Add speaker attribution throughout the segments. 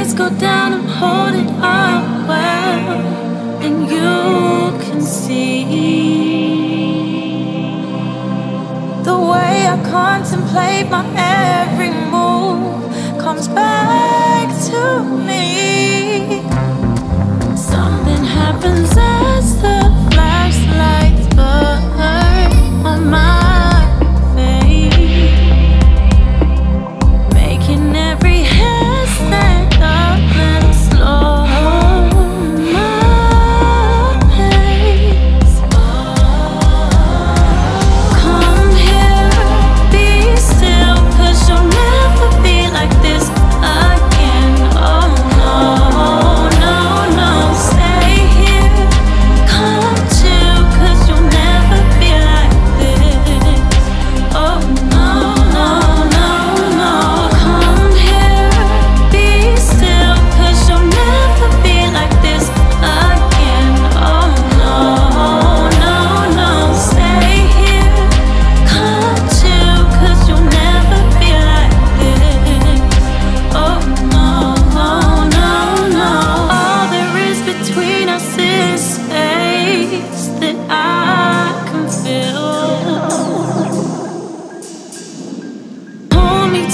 Speaker 1: Please go down and hold it up well, and you can see the way I contemplate my every move comes back.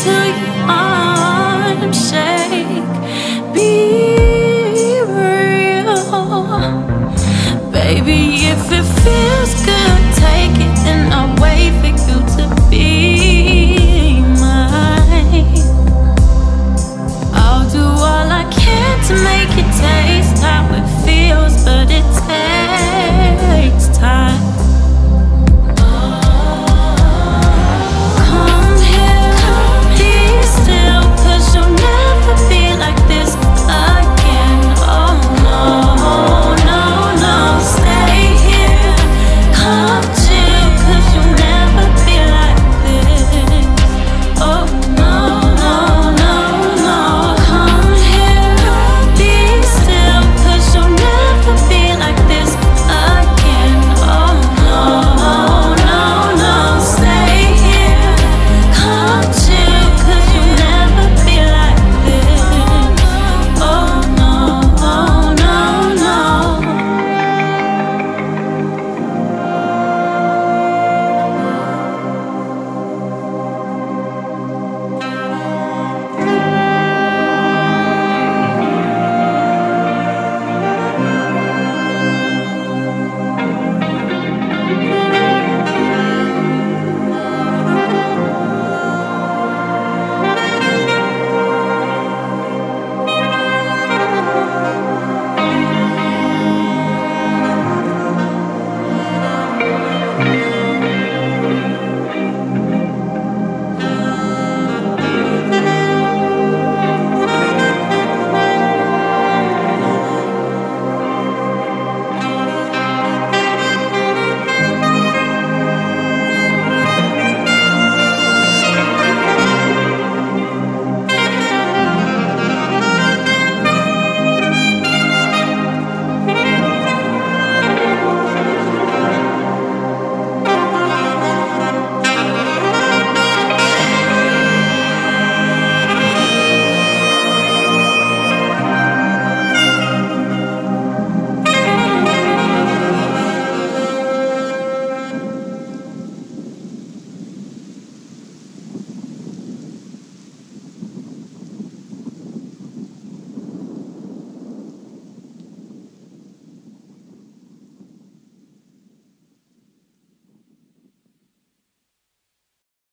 Speaker 1: your arms shake. Be real, baby. If